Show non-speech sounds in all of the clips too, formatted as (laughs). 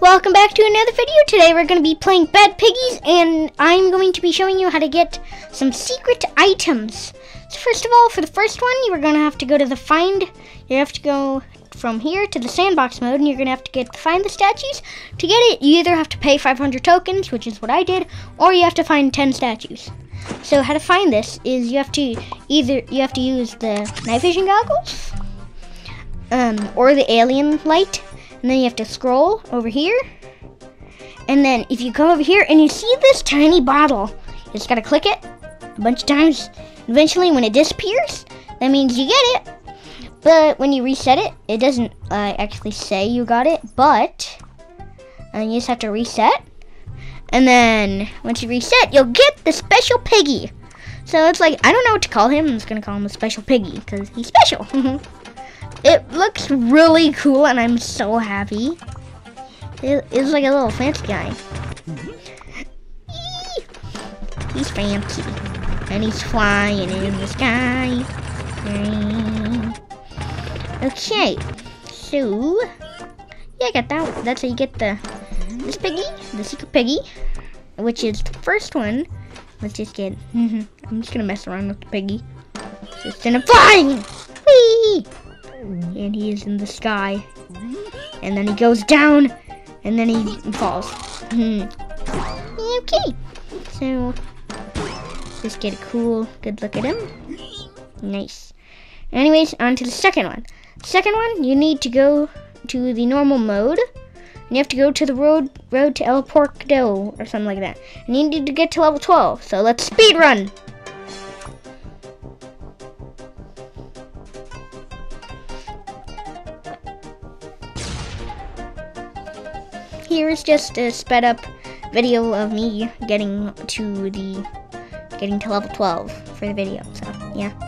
Welcome back to another video. Today we're going to be playing Bad Piggies and I'm going to be showing you how to get some secret items. So first of all, for the first one, you're going to have to go to the find. You have to go from here to the sandbox mode and you're going to have to get find the statues. To get it, you either have to pay 500 tokens, which is what I did, or you have to find 10 statues. So how to find this is you have to either you have to use the night vision goggles um, or the alien light and then you have to scroll over here. And then if you come over here and you see this tiny bottle, you just gotta click it a bunch of times. Eventually, when it disappears, that means you get it. But when you reset it, it doesn't uh, actually say you got it, but uh, you just have to reset. And then once you reset, you'll get the special piggy. So it's like, I don't know what to call him. I'm just gonna call him a special piggy because he's special. (laughs) It looks really cool and I'm so happy. It, it's like a little fancy guy. He's fancy. And he's flying in the sky. Okay. So, yeah, I got that. That's how you get the this piggy, the secret piggy, which is the first one. Let's just get. (laughs) I'm just gonna mess around with the piggy. Just in a flying. Whee! And he is in the sky. And then he goes down, and then he falls. Hmm. Okay, so just get a cool, good look at him. Nice. Anyways, on to the second one. Second one, you need to go to the normal mode. And you have to go to the road road to El Porco or something like that. And you need to get to level 12. So let's speed run. Is just a sped up video of me getting to the getting to level 12 for the video. So, yeah.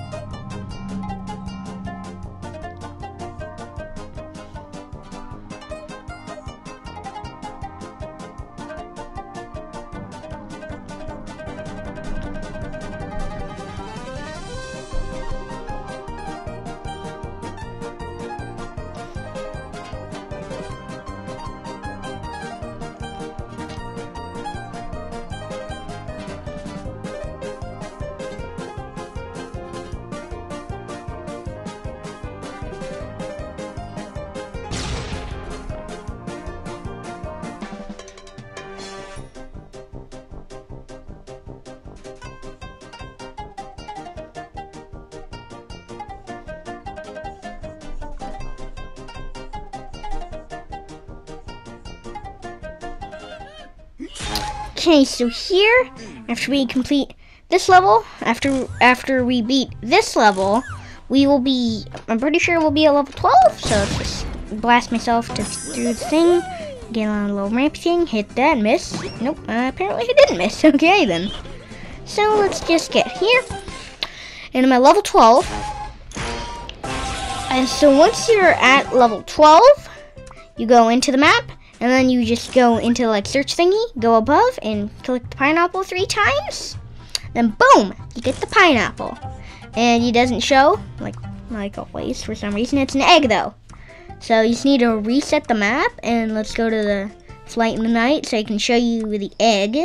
Okay, so here, after we complete this level, after after we beat this level, we will be, I'm pretty sure we'll be at level 12, so just blast myself to through the thing, get on a little ramp thing, hit that, miss. Nope, uh, apparently I didn't miss. (laughs) Okay, then. So let's just get here, and I'm at level 12. And so once you're at level 12, you go into the map, and then you just go into like search thingy, go above and click the pineapple three times. Then boom, you get the pineapple. And it doesn't show, like like always, for some reason. It's an egg though. So you just need to reset the map and let's go to the flight in the night so I can show you the egg.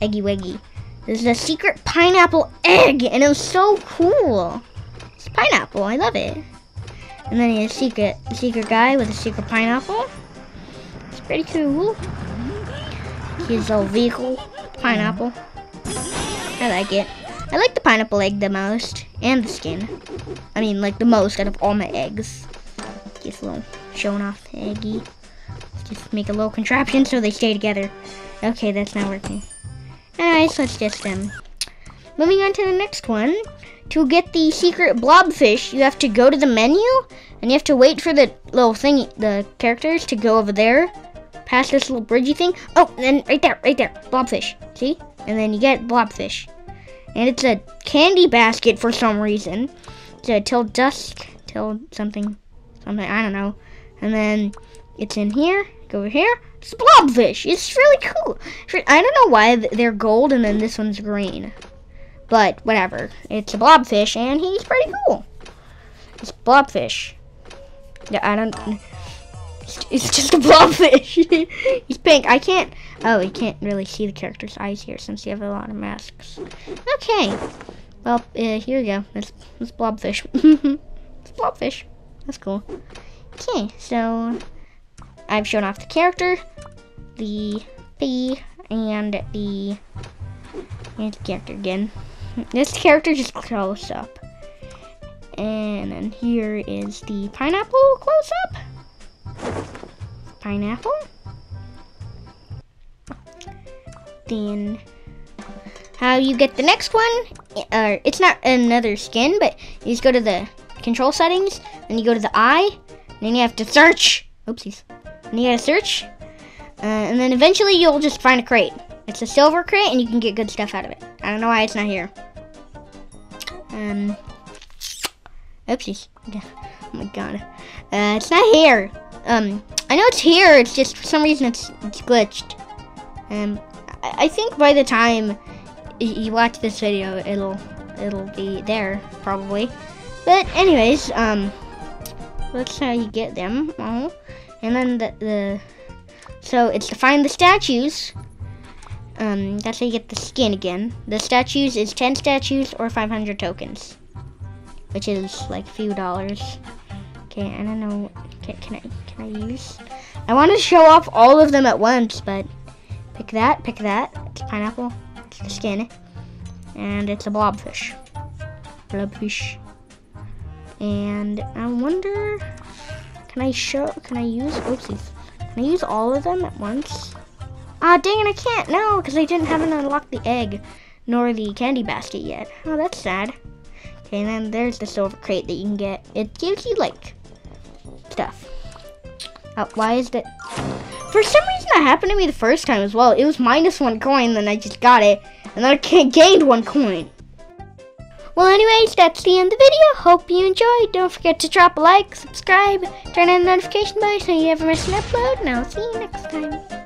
Eggy weggy. This is a secret pineapple egg and it was so cool. It's pineapple, I love it. And then a secret secret guy with a secret pineapple pretty cool. His little vehicle, pineapple. I like it. I like the pineapple egg the most, and the skin. I mean, like the most out of all my eggs. Just a little showing off the eggy. Just make a little contraption so they stay together. Okay, that's not working. Anyways, let's just, um, moving on to the next one. To get the secret blobfish, you have to go to the menu, and you have to wait for the little thing, the characters to go over there past this little bridgey thing. Oh, and then right there, right there, blobfish. See? And then you get blobfish. And it's a candy basket for some reason. It's till dusk, till something, something, I don't know. And then it's in here, go over here. It's blobfish. It's really cool. I don't know why they're gold and then this one's green. But whatever. It's a blobfish and he's pretty cool. It's blobfish. Yeah, I don't It's just a blobfish. (laughs) He's pink. I can't. Oh, you can't really see the character's eyes here since you have a lot of masks. Okay. Well, uh, here we go. It's, this blobfish. (laughs) it's blobfish. That's cool. Okay, so I've shown off the character, the bee, and the and the character again. (laughs) This character just close up. And then here is the pineapple close up. Pineapple. Then how you get the next one, uh, it's not another skin, but you just go to the control settings, then you go to the eye, then you have to search. Oopsies. And you gotta search, uh, and then eventually you'll just find a crate. It's a silver crate, and you can get good stuff out of it. I don't know why it's not here. Um, oopsies. (laughs) Oh my god. Uh, it's not here. Um, I know it's here. It's just for some reason it's it's glitched. Um, I, I think by the time you watch this video, it'll it'll be there probably. But anyways, um, that's how you get them. Oh, and then the, the so it's to find the statues. Um, that's how you get the skin again. The statues is 10 statues or 500 tokens, which is like a few dollars. Okay, I don't know. Can, can I can I use? I want to show off all of them at once, but pick that, pick that. It's pineapple. It's skin, and it's a blobfish. Blobfish. And I wonder, can I show? Can I use? Oopsies. Can I use all of them at once? Ah, dang it! I can't. No, because I didn't haven't unlocked the egg, nor the candy basket yet. Oh, that's sad. Okay, and then there's the silver crate that you can get. It gives you like stuff. Uh, why is that? For some reason that happened to me the first time as well. It was minus one coin, then I just got it, and then I gained one coin. Well, anyways, that's the end of the video. Hope you enjoyed. Don't forget to drop a like, subscribe, turn on the notification bell so you never miss an upload, and I'll see you next time.